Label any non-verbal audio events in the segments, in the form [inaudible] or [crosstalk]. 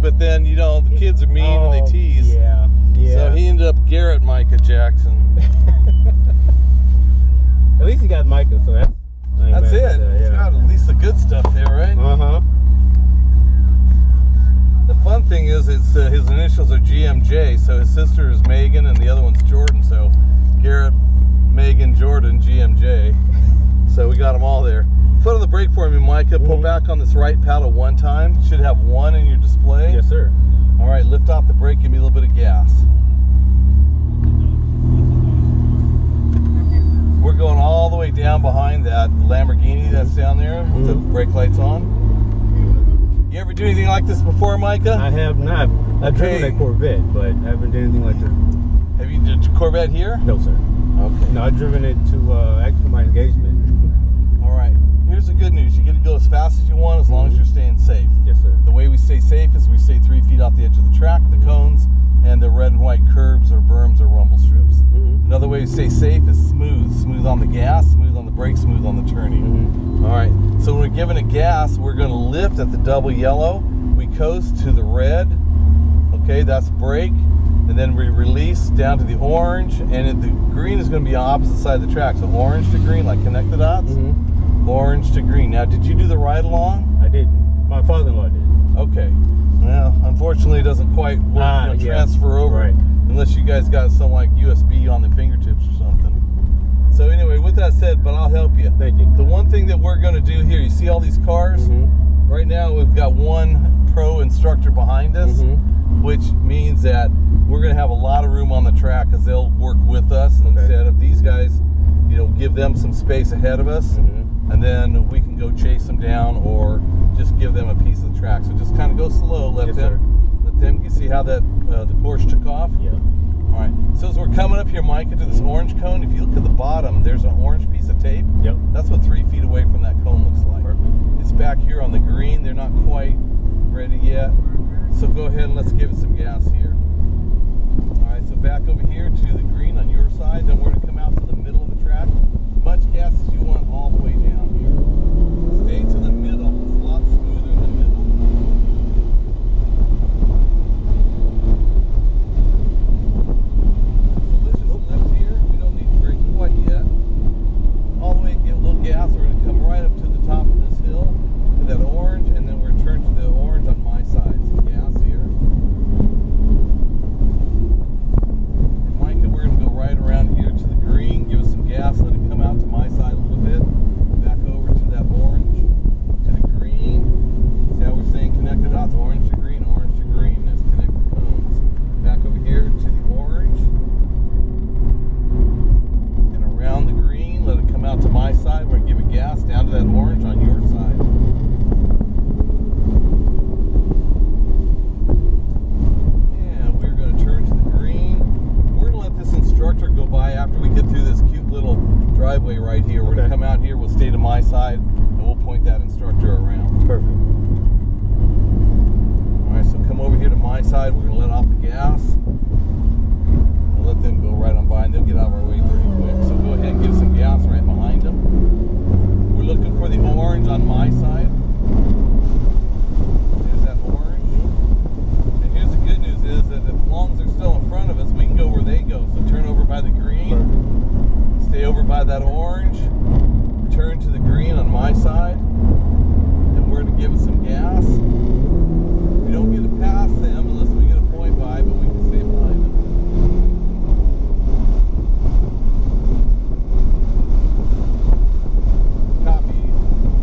but then you know the kids are mean and they Oh, tease. Yeah, yeah. So he ended up Garrett Micah Jackson. [laughs] At least he got Micah, so that's. That's it. at that, He's yeah. got at least the good stuff there, right? Uh huh. The fun thing is, it's uh, his initials are GMJ, so his sister is Megan and the other one's Jordan. So Garrett, Megan, Jordan, GMJ. So we got them all there. Foot on the brake for me, Micah. Pull Mhm. back on this right paddle one time. Should have one in your display. Yes, sir. All right, lift off the brake. Give me a little bit of gas. We're going all the way down behind that Lamborghini that's down there with the Mhm. brake lights on. You ever do anything like this before, Micah? I have not. I've driven a Corvette, but I haven't done anything like this. Have you did Corvette here? No, sir. Okay. No, I've driven it to uh, actually my engagement. Here's the good news. You get to go as fast as you want as long as Mhm. you're staying safe. yes, sir. The way we stay safe is we stay three feet off the edge of the track, the cones, and the red and white curbs or berms or rumble strips. Mm-hmm. Another way to stay safe is smooth. Smooth on the gas, smooth on the brake, smooth on the turning. Mm-hmm. All right. So when we're giving it gas, we're going to lift at the double yellow. We coast to the red. Okay, that's brake. And then we release down to the orange. And the green is going to be on opposite side of the track. So orange to green, like connect the dots. Mm-hmm. Orange to green. Now, did you do the ride along? I didn't. My father-in-law did. Okay. Well, unfortunately, it doesn't quite work, Ah, you know, yeah. transfer over Right. unless you guys got some like USB on the fingertips or something. So anyway, with that said, but I'll help you. Thank you. The one thing that we're going to do here, you see all these cars? Mm-hmm. Right now, we've got one pro instructor behind us, Mhm. which means that we're going to have a lot of room on the track because they'll work with us Okay. instead of these guys. You know, give them some space ahead of us, Mhm. And then we can go chase them down or just give them a piece of the track. So just kind of go slow. Let Yes, them. Let them. You see how that uh, the Porsche took off? Yeah. All right. So as we're coming up here, Micah, to this orange cone, if you look at the bottom, there's an orange piece of tape. Yep. That's what three feet away from that cone looks like. Perfect. It's back here on the green. They're not quite ready yet. So go ahead and let's give it some gas here. All right, so back over here to the green on your side. Then we're going to come out to the middle of the track. Much gas as you want all the way down here. Stay to the middle. It's a lot smoother in the middle. So let's just lift here. We don't need to brake quite yet. All the way, give a little gas. We're going to come right up to the top of this hill to that orange, and then we're turn to the orange on my side. Some gas here. And Micah, we're going to go right around here to the green. Give us some gas. Let it come out to my side a little bit. Back over to that orange, to the green. See how we're saying connected dots? Orange to green, orange to green. That's connected cones. Back over here to the orange and around the green. Let it come out to my side. We're gonna give it gas down to that orange on your side. And we're gonna turn to the green. We're gonna let this instructor go by after we get through this cute little driveway right here. We're gonna come out here. We'll stay to my side, and we'll point that instructor around. Perfect. All right, so come over here to my side. We're gonna let off the gas. And let them go right on by, and they'll get out of our way pretty quick. So go ahead and give some gas right behind them. We're looking for the orange on my side. There's that orange. And here's the good news is that as long as they're still in front of us, we can go where they go. So turn over by the green. Perfect. Stay over by that orange. Turn to the green on my side. And we're going to give it some gas. We don't get to pass them unless we get a point by, but we can stay behind them. Copy,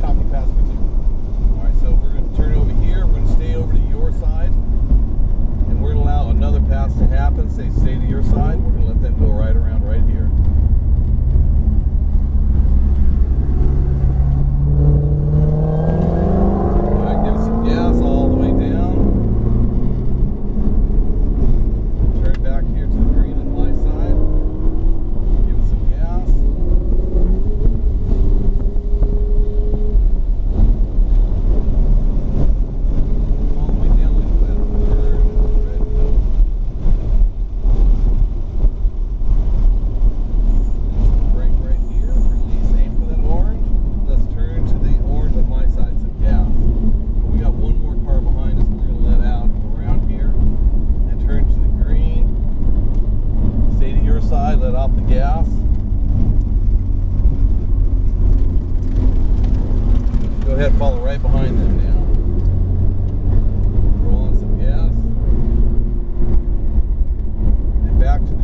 copy pass for two. All right, so we're going to turn over here. We're going to stay over to your side. And we're going to allow another pass to happen. Say stay to your side. We're going to let side, let off the gas. Go ahead, follow right behind them now. Roll on some gas. And back to the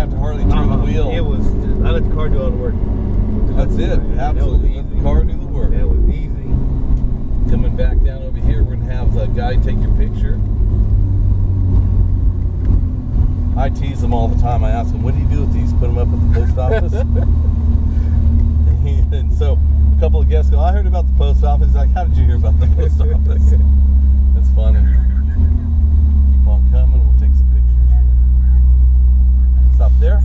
Have to hardly turn the Uh-uh. wheel. It was. I let the car do all the work. That's it. That Absolutely. Let easy. the car do the work. That was easy. Coming back down over here, we're gonna have the guy take your picture. I tease him all the time. I ask him, "What do you do with these? Put them up at the post office?" and, [laughs] he, and so a couple of guests go, "I heard about the post office." He's like, "How did you hear about the post office?" [laughs] That's funny up there.